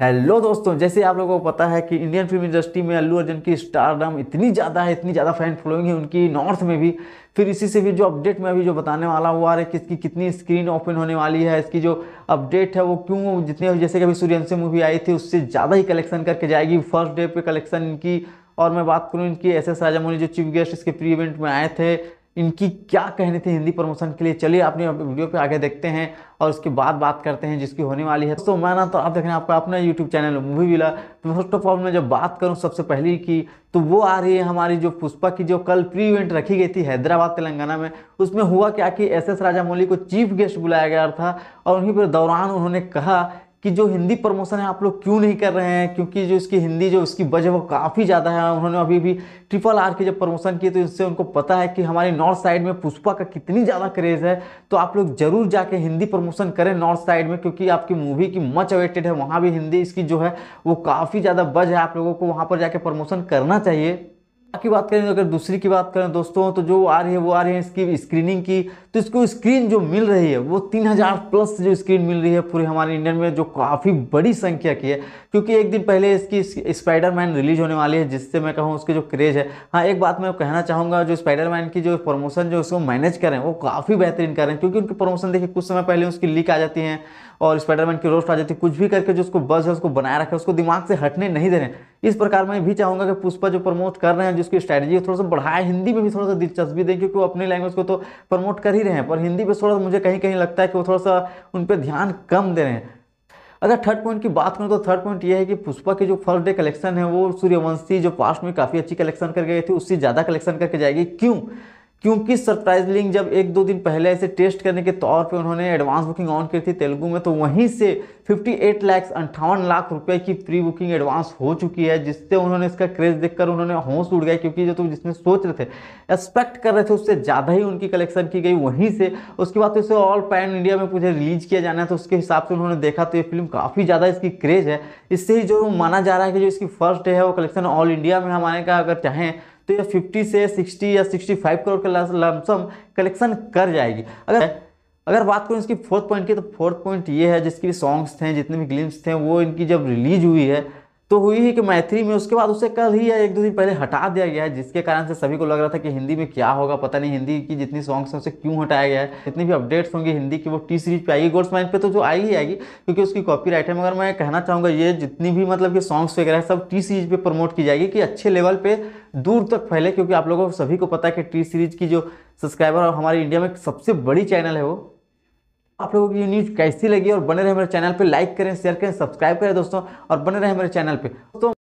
Hello दोस्तों, जैसे आप लोगों को पता है कि इंडियन फ़िल्म इंडस्ट्री में अल्लू अर्जुन की स्टारडम इतनी ज़्यादा है, इतनी ज़्यादा फ़ैन फॉलोइंग है उनकी नॉर्थ में भी। फिर इसी से भी जो अपडेट मैं अभी जो बताने वाला हुआ है कि इसकी कितनी स्क्रीन ओपन होने वाली है, इसकी जो अपडेट है वो क्यों, जितने जैसे कि अभी सूर्यवंशी मूवी आई थी, उससे ज़्यादा ही कलेक्शन करके जाएगी। फ़र्स्ट डे पर कलेक्शन इनकी, और मैं बात करूँ इनकी एस एस राजामौली, जो चीफ गेस्ट इसके प्री इवेंट में आए थे इनकी क्या कहने थे हिंदी प्रमोशन के लिए? चलिए अपने वीडियो पे आगे देखते हैं और उसके बाद बात करते हैं जिसकी होने वाली है। तो मैं ना तो आप देख रहे हैं आपका अपना यूट्यूब चैनल मूवी विला तो फ़र्स्ट ऑफ़ ऑल मैं जब बात करूँ सबसे पहले की तो वो आ रही है हमारी जो पुष्पा की जो कल प्री इवेंट रखी गई थी हैदराबाद, तेलंगाना में। उसमें हुआ क्या कि एस एस राजामौली को चीफ गेस्ट बुलाया गया था और उन्हीं पर दौरान उन्होंने कहा कि जो हिंदी प्रमोशन है, आप लोग क्यों नहीं कर रहे हैं? क्योंकि जो इसकी हिंदी, जो उसकी बजट वो काफ़ी ज़्यादा है। उन्होंने अभी भी ट्रिपल आर की जब प्रमोशन की तो इससे उनको पता है कि हमारी नॉर्थ साइड में पुष्पा का कितनी ज़्यादा क्रेज़ है। तो आप लोग ज़रूर जाके हिंदी प्रमोशन करें नॉर्थ साइड में, क्योंकि आपकी मूवी की मच अवेटेड है। वहाँ भी हिंदी इसकी जो है, वो काफ़ी ज़्यादा बज है। आप लोगों को वहाँ पर जाके प्रमोशन करना चाहिए। की बात करें अगर दूसरी की बात करें दोस्तों तो जो आ रही है, वो आ रही है इसकी स्क्रीनिंग की। तो इसको स्क्रीन जो मिल रही है, वो 3000 प्लस जो स्क्रीन मिल रही है पूरे हमारे इंडियन में, जो काफ़ी बड़ी संख्या की है। क्योंकि एक दिन पहले इसकी स्पाइडरमैन रिलीज़ होने वाली है, जिससे मैं कहूँ उसके जो क्रेज है। हाँ एक बात मैं कहना चाहूँगा, जो स्पाइडरमैन की जो प्रमोशन जो उसको मैनेज करें वो काफ़ी बेहतरीन करें क्योंकि उनकी प्रमोशन देखिए, कुछ समय पहले उसकी लीक आ जाती है, और स्पाइडरमैन की रोस्ट आ जाती है, कुछ भी करके जो उसको बस है, उसको बनाए रखें, उसको दिमाग से हटने नहीं दे रहे इस प्रकार मैं भी चाहूँगा कि पुष्पा जो प्रमोट कर रहे हैं, जिसकी स्ट्रैटेजी है थोड़ा सा बढ़ाए, हिंदी में भी थोड़ा सा दिलचस्पी दें, क्योंकि वो अपनी लैंग्वेज को तो प्रमोट कर ही रहे हैं, पर हिंदी पर थोड़ा सा मुझे कहीं कहीं लगता है कि वो थोड़ा सा उन पर ध्यान कम दे रहे हैं। अगर थर्ड पॉइंट की बात करूँ तो थर्ड पॉइंट ये है कि पुष्पा के जो फ़र्स्ट डे कलेक्शन है, वो सूर्यवंशी जो पास्ट में काफ़ी अच्छी कलेक्शन करके गई थी, उससे ज़्यादा कलेक्शन करके जाएगी। क्यों? क्योंकि सरप्राइजलिंग जब एक दो दिन पहले ऐसे टेस्ट करने के तौर पे उन्होंने एडवांस बुकिंग ऑन की थी तेलुगु में तो वहीं से 58 लाख अंठावन लाख रुपए की प्री बुकिंग एडवांस हो चुकी है, जिससे उन्होंने इसका क्रेज देखकर उन्होंने होश उड़ गया, क्योंकि जो तो जिसमें सोच रहे थे एक्सपेक्ट कर रहे थे उससे ज़्यादा ही उनकी कलेक्शन की गई वहीं से। उसके बाद तो इसे ऑल पैन इंडिया में मुझे रिलीज़ किया जाना है तो उसके हिसाब से उन्होंने देखा तो ये फ़िल्म काफ़ी ज़्यादा इसकी क्रेज है। इससे ही जो माना जा रहा है कि जो इसकी फ़र्स्ट डे है, वो कलेक्शन ऑल इंडिया में हमारे का अगर चाहें तो ये 50 से 60 या 65 करोड़ का लमसम कलेक्शन कर जाएगी। अगर अगर बात करूँ इसकी फोर्थ पॉइंट की तो फोर्थ पॉइंट ये है जिसकी भी सॉन्ग्स थे, जितने भी ग्लिम्स थे, वो इनकी जब रिलीज़ हुई है तो हुई ही कि मैथिली में उसके बाद उसे कल ही या एक दो दिन पहले हटा दिया गया है, जिसके कारण से सभी को लग रहा था कि हिंदी में क्या होगा, पता नहीं हिंदी की जितनी सॉन्ग्स हैं उसे क्यों हटाया गया है। जितनी भी अपडेट्स होंगी हिंदी की वो टी सीरीज़ पे आएगी गोड्स माइंड पे तो जो आई ही आएगी, क्योंकि उसकी कॉपी है मगर मैं कहना चाहूँगा ये जितनी भी मतलब कि सॉन्ग्स वगैरह सब टी सीरीज़ पर प्रमोट की जाएगी कि अच्छे लेवल पर दूर तक फैले, क्योंकि आप लोगों को सभी को पता है कि टी सीरीज़ की जो सब्सक्राइबर हमारे इंडिया में सबसे बड़ी चैनल है वो आप लोगों की न्यूज़ कैसी लगी और बने रहे हमारे चैनल पे, लाइक करें शेयर करें सब्सक्राइब करें दोस्तों और बने रहे हमारे चैनल पे। दोस्तों